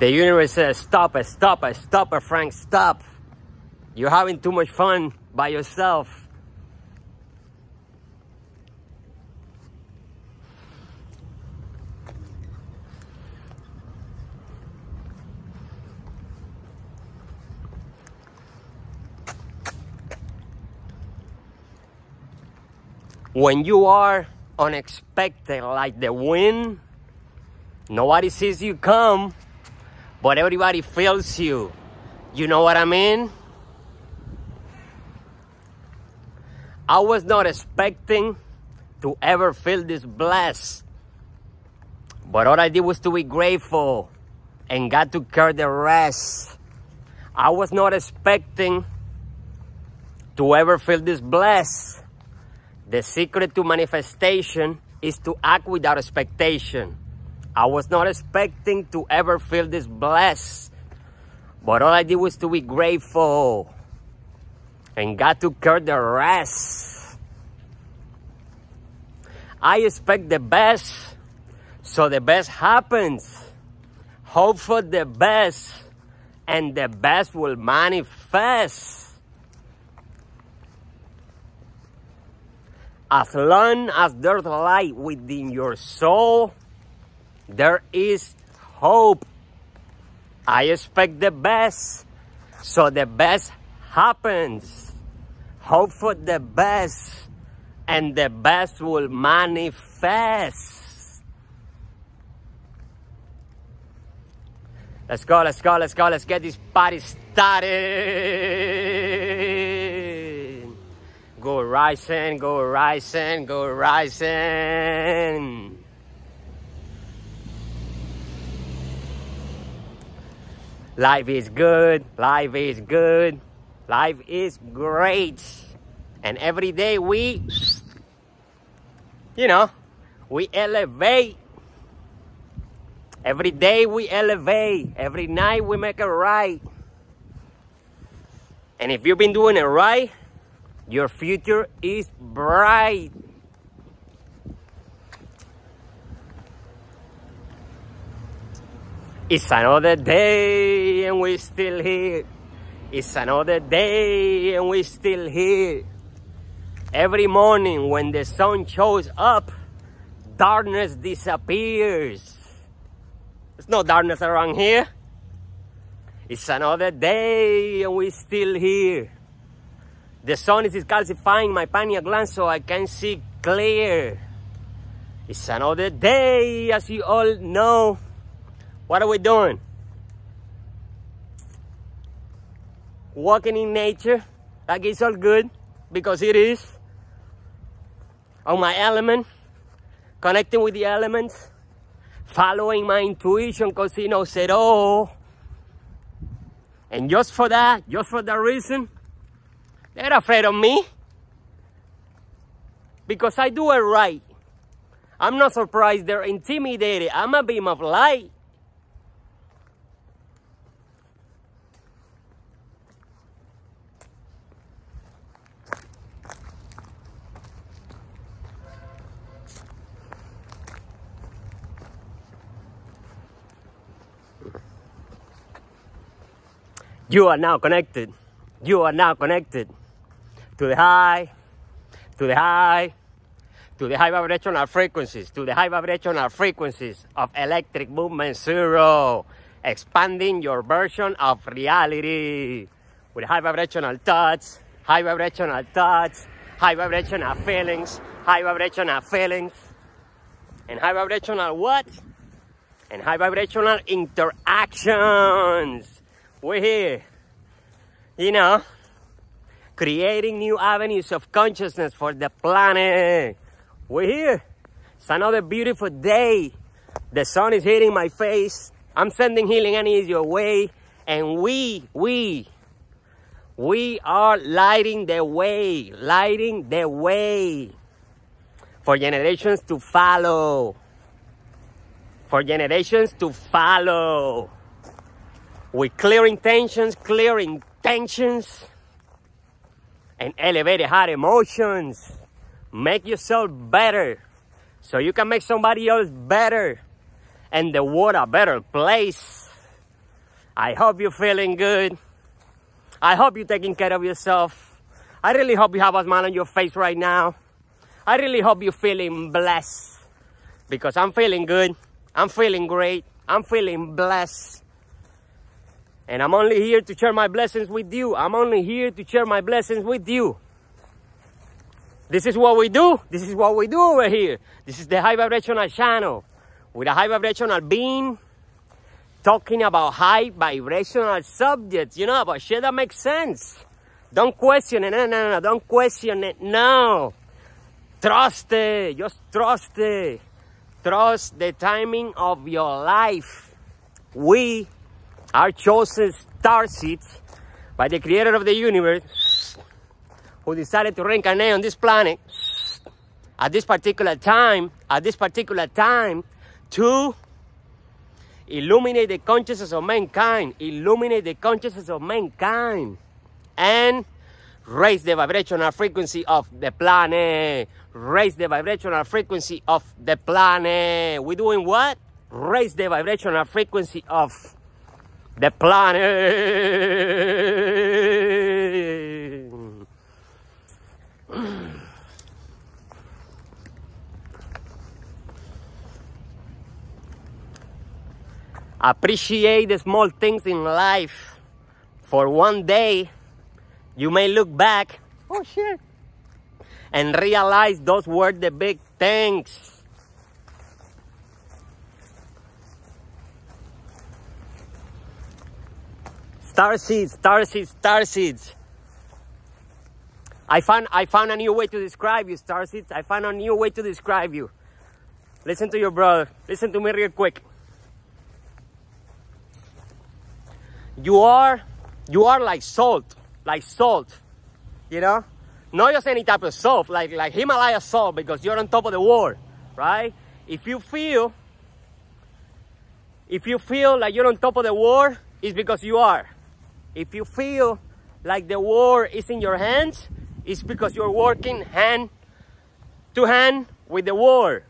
The universe says, stop it, stop it, stop it, Frank, stop. You're having too much fun by yourself. When you are unexpected, like the wind, nobody sees you come, but everybody feels you. You know what I mean? I was not expecting to ever feel this blessed. But all I did was to be grateful and God took care of the rest. I was not expecting to ever feel this blessed. The secret to manifestation is to act without expectation. I was not expecting to ever feel this blessed. But all I did was to be grateful. And God took care the rest. I expect the best, so the best happens. Hope for the best, and the best will manifest. As long as there's light within your soul, there is hope. I expect the best, so the best happens. Hope for the best, and the best will manifest. Let's go, let's go, let's go, let's get this party started. Go rising, go rising, go rising. Life is good, life is good, life is great. And every day we, you know, we elevate. Every day we elevate. Every night we make it right. And if you've been doing it right, your future is bright. It's another day and we're still here. It's another day and we're still here. Every morning when the sun shows up, darkness disappears. There's no darkness around here. It's another day and we're still here. The sun is calcifying my pineal gland so I can see clear. It's another day, as you all know. What are we doing? Walking in nature, like it's all good, because it is. On my element, connecting with the elements, following my intuition, because he knows it all. And just for that, just for that reason, they're afraid of me. Because I do it right. I'm not surprised they're intimidated. I'm a beam of light. You are now connected. You are now connected to the high, to the high, to the high vibrational frequencies, to the high vibrational frequencies of electric movement zero, expanding your version of reality with high vibrational thoughts, high vibrational thoughts, high vibrational feelings, high vibrational feelings, and high vibrational what? And high vibrational interactions. We're here, you know, creating new avenues of consciousness for the planet. We're here. It's another beautiful day. The sun is hitting my face. I'm sending healing energy your way. And we, we, we are lighting the way, lighting the way for generations to follow. For generations to follow with clear intentions, clear intentions, and elevate high emotions. Make yourself better so you can make somebody else better and the world a better place. I hope you're feeling good. I hope you're taking care of yourself. I really hope you have a smile on your face right now. I really hope you're feeling blessed because I'm feeling good. I'm feeling great. I'm feeling blessed. And I'm only here to share my blessings with you. I'm only here to share my blessings with you. This is what we do. This is what we do over here. This is the high vibrational channel with a high vibrational being talking about high vibrational subjects, you know, about shit that makes sense. Don't question it. No, no, no. Don't question it. No. Trust it. Just trust it. Trust the timing of your life. We are chosen star seeds by the creator of the universe who decided to reincarnate on this planet at this particular time, at this particular time, to illuminate the consciousness of mankind, illuminate the consciousness of mankind, and raise the vibrational frequency of the planet. Raise the vibrational frequency of the planet. We're doing what? Raise the vibrational frequency of the planet. Appreciate the small things in life. For one day, you may look back, oh shit, and realize those were the big things. Star seeds, star seeds, star seeds. I found, I found a new way to describe you, star seeds. I found a new way to describe you. Listen to your brother. Listen to me real quick. You are, you are like salt, like salt, you know? Not just any type of salt, like, like Himalaya salt because you're on top of the world, right? If you feel, if you feel like you're on top of the world, it's because you are. If you feel like the war is in your hands, it's because you're working hand to hand with the war.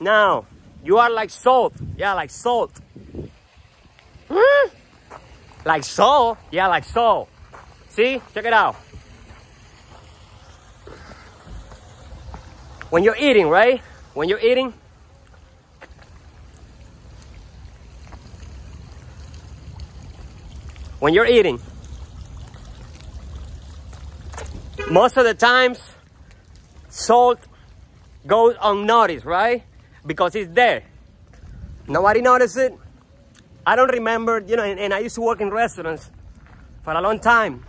Now, you are like salt. Yeah, like salt. Hmm? Like so. Yeah, like so. See? Check it out. When you're eating, right? When you're eating, when you're eating, most of the times, salt goes unnoticed, right? Because it's there. Nobody notices it. I don't remember, you know, and, and I used to work in restaurants for a long time.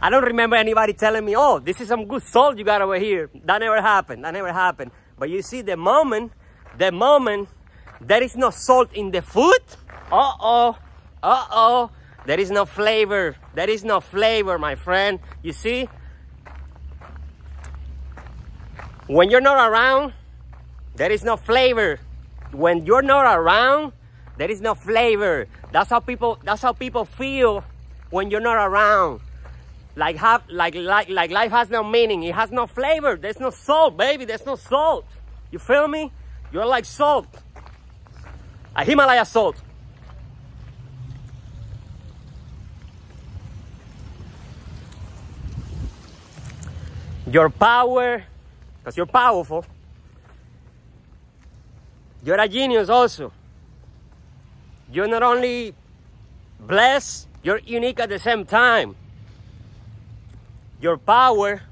I don't remember anybody telling me, oh, this is some good salt you got over here. That never happened. That never happened. But you see, the moment, the moment there is no salt in the food, uh-oh, uh-oh, there is no flavor. There is no flavor, my friend. You see? When you're not around, there is no flavor. When you're not around, there is no flavor. That's how people that's how people feel when you're not around. Like have like like like life has no meaning. It has no flavor. There's no salt, baby. There's no salt. You feel me? You're like salt. A Himalaya salt. Your power, because you're powerful. You're a genius also. You're not only blessed, you're unique at the same time. Your power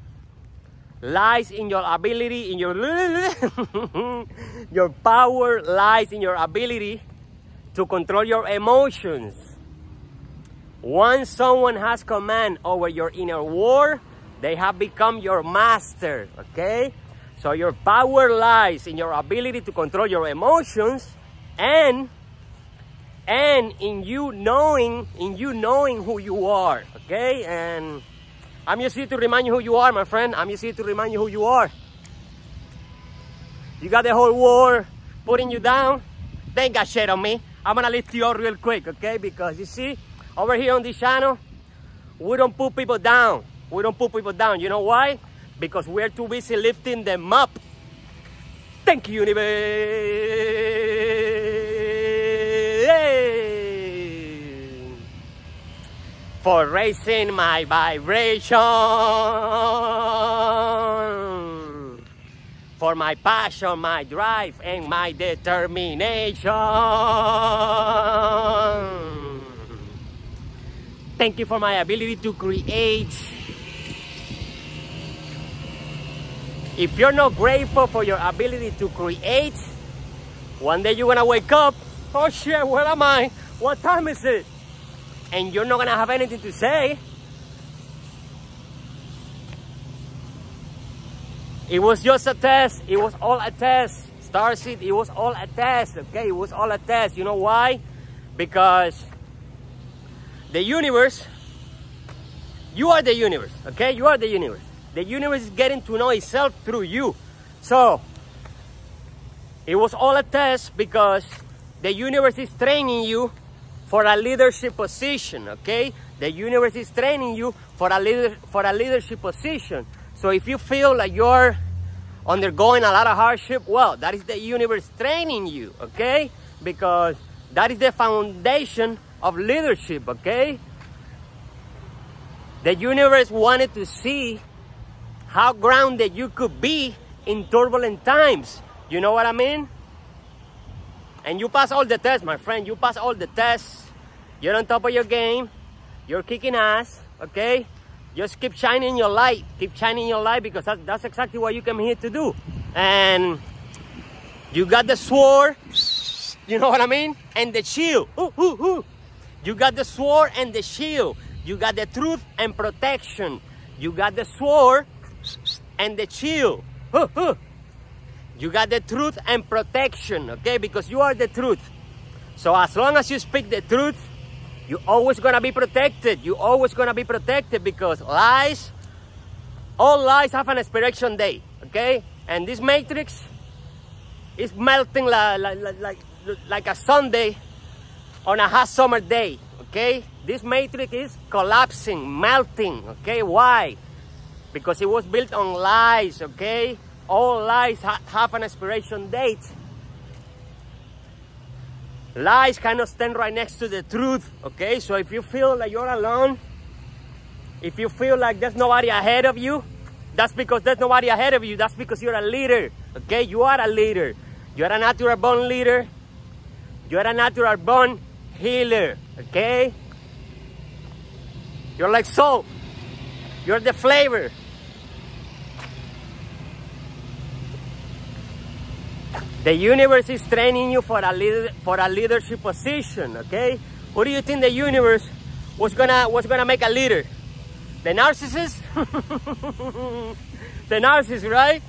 lies in your ability, in your your power lies in your ability to control your emotions. Once someone has command over your inner world, they have become your master, okay? So your power lies in your ability to control your emotions and and in you knowing in you knowing who you are okay? And i'm just here to remind you who you are my friend. I'm just here to remind you who you are. You got the whole world putting you down? They got shit on me. I'm gonna lift you up real quick okay? Because you see over here on this channel we don't put people down we don't put people down you know why because we're too busy lifting them up thank you universe for raising my vibration, for my passion, my drive, and my determination. Thank you for my ability to create. If you're not grateful for your ability to create, one day you're gonna wake up, oh shit, where am I? What time is it? And you're not gonna have anything to say. It was just a test. It was all a test. Starseed, it was all a test, okay? It was all a test. You know why? Because the universe, you are the universe, okay? You are the universe. The universe is getting to know itself through you. So, it was all a test because the universe is training you for a leadership position, okay? The universe is training you for a leader for a leadership position. So if you feel like you're undergoing a lot of hardship, well, that is the universe training you, okay? Because that is the foundation of leadership, okay? The universe wanted to see how grounded you could be in turbulent times. You know what I mean? And you pass all the tests, my friend. You pass all the tests. You're on top of your game. You're kicking ass, okay? Just keep shining your light. Keep shining your light because that's, that's exactly what you came here to do. And you got the sword, you know what I mean? And the shield. Ooh, ooh, ooh. You got the sword and the shield. You got the truth and protection. You got the sword and the ooh. You got the truth and protection, okay? Because you are the truth. So as long as you speak the truth, you're always gonna be protected. You're always gonna be protected because lies, all lies have an expiration date, okay? And this matrix is melting like, like, like, like a sundae on a hot summer day, okay? This matrix is collapsing, melting, okay? Why? Because it was built on lies, okay? All lies ha have an expiration date. Lies cannot stand right next to the truth, okay? So if you feel like you're alone, if you feel like there's nobody ahead of you, that's because there's nobody ahead of you. That's because you're a leader, okay? You are a leader. You're a natural born leader. You're a natural born healer, okay? You're like salt. You're the flavor. The universe is training you for a leader, for a leadership position, okay? Who do you think the universe was gonna was gonna make a leader? The narcissist? the narcissist, right?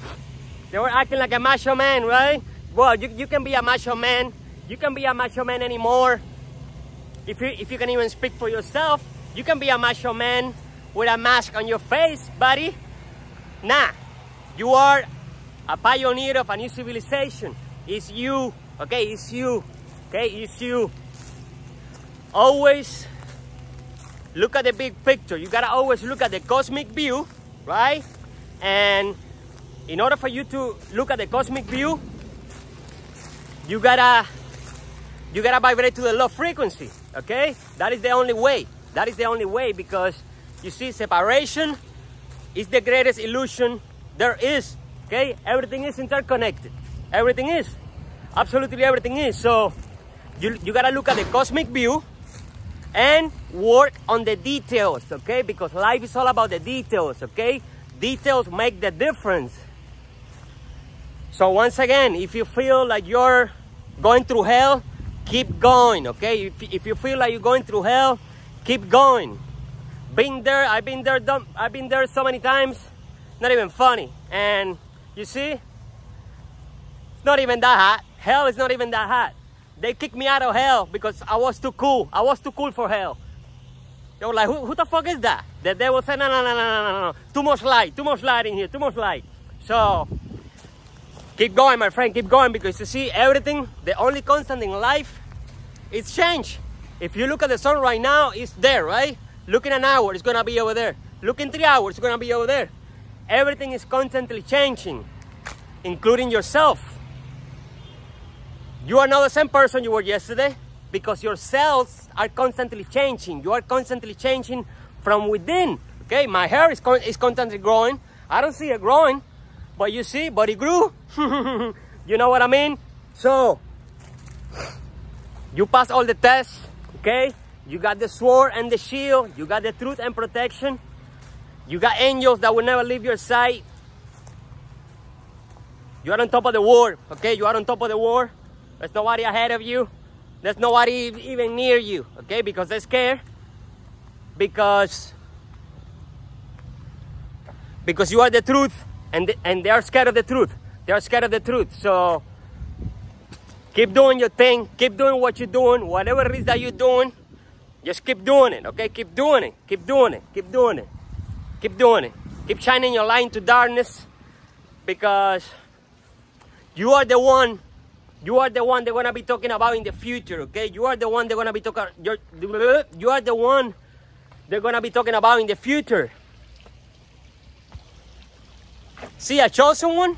They were acting like a macho man, right? Well, you, you can be a macho man. You can be a macho man anymore. If you if you can even speak for yourself, you can be a macho man with a mask on your face, buddy. Nah, you are a pioneer of a new civilization. It's you, okay? It's you, okay? It's you. Always look at the big picture. You gotta always look at the cosmic view, right? And in order for you to look at the cosmic view, you gotta you gotta vibrate to the low frequency, okay? That is the only way. That is the only way because you see separation is the greatest illusion there is Okay? Everything is interconnected. Everything is. Absolutely everything is. So you, you gotta look at the cosmic view and work on the details, okay? Because life is all about the details, okay? Details make the difference. So once again, if you feel like you're going through hell, keep going, okay? If, if you feel like you're going through hell, keep going. Been there, I've been there, I've been there so many times, not even funny. And you see? Not even that hot. Hell is not even that hot. They kicked me out of hell because I was too cool. I was too cool for hell. They were like, who, who the fuck is that? The devil said, no, no, no, no, no, no, no. Too much light, too much light in here, too much light. So, keep going, my friend, keep going because you see, everything, the only constant in life is change. If you look at the sun right now, it's there, right? Look in an hour, it's gonna be over there. Look in three hours, it's gonna be over there. Everything is constantly changing, including yourself. You are not the same person you were yesterday. because your cells are constantly changing. You are constantly changing from within. Okay, my hair is, con is constantly growing. I don't see it growing, but you see, but it grew. you know what I mean? So, you pass all the tests, okay? You got the sword and the shield. You got the truth and protection. You got angels that will never leave your side. You are on top of the war, okay? You are on top of the war. There's nobody ahead of you. There's nobody even near you, okay? Because they're scared. Because because you are the truth and, and they are scared of the truth. They are scared of the truth. So keep doing your thing. Keep doing what you're doing. Whatever it is that you're doing, just keep doing it, okay? Keep doing it. Keep doing it. Keep doing it. Keep doing it. Keep shining your light into darkness because you are the one you are the one they're gonna be talking about in the future, okay? You are the one they're gonna be talking. You are the one they're gonna be talking about in the future. See, a chosen one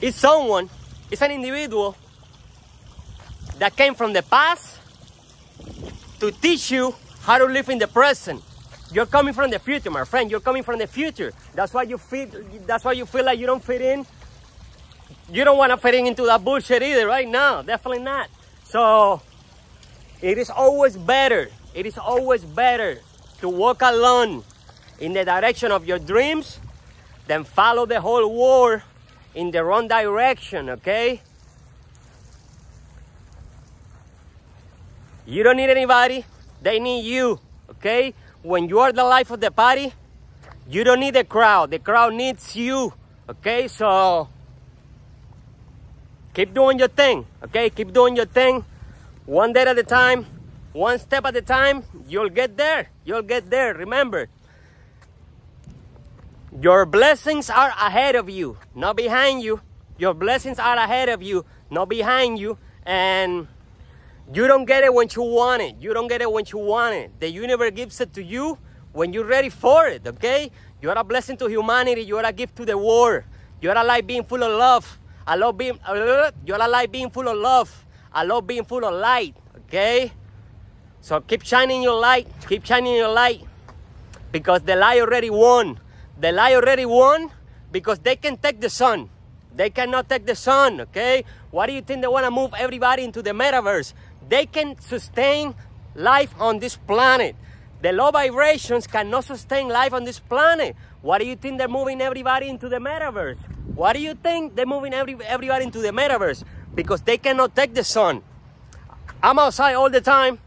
is someone, it's an individual that came from the past to teach you how to live in the present. You're coming from the future, my friend. You're coming from the future. That's why you feel. That's why you feel like you don't fit in. You don't want to fit in into that bullshit either, right? No, definitely not. So it is always better. It is always better to walk alone in the direction of your dreams than follow the whole world in the wrong direction, okay? You don't need anybody, they need you, okay? When you are the life of the party, you don't need the crowd, the crowd needs you, okay? So keep doing your thing, okay? Keep doing your thing one day at a time, one step at a time, you'll get there. You'll get there. Remember, your blessings are ahead of you, not behind you. Your blessings are ahead of you, not behind you. And you don't get it when you want it. You don't get it when you want it. The universe gives it to you when you're ready for it, okay? You are a blessing to humanity. You are a gift to the world. You are a life being full of love. I love being, you are a life being full of love. I love being full of light, okay? So keep shining your light, keep shining your light because the light already won. The light already won because they can take the sun. They cannot take the sun, okay? Why do you think they want to move everybody into the metaverse? They can sustain life on this planet. The low vibrations cannot sustain life on this planet. Why do you think they're moving everybody into the metaverse? Why do you think they're moving every, everybody into the metaverse? Because they cannot take the sun. I'm outside all the time.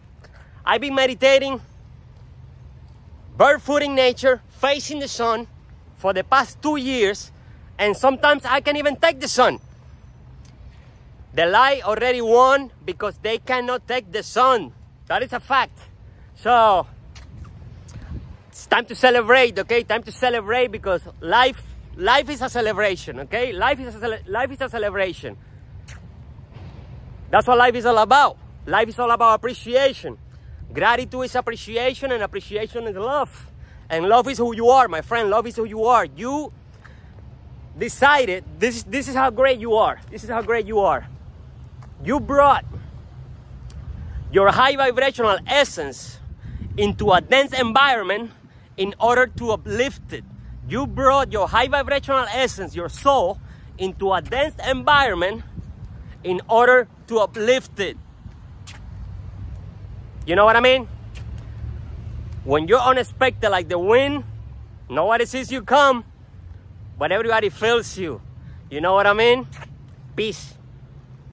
I've been meditating, barefooting nature, facing the sun for the past two years, and sometimes I can even take the sun. The light already won because they cannot take the sun. That is a fact. So it's time to celebrate, okay? Time to celebrate because life life is a celebration, okay? Life is a life is a celebration. That's what life is all about. Life is all about appreciation. Gratitude is appreciation and appreciation is love. And love is who you are, my friend. Love is who you are. You decided this, this is how great you are. This is how great you are. You brought your high vibrational essence into a dense environment in order to uplift it. You brought your high vibrational essence, your soul, into a dense environment in order to uplift it. You know what I mean? When you're unexpected like the wind, nobody sees you come, but everybody feels you. You know what I mean? Peace.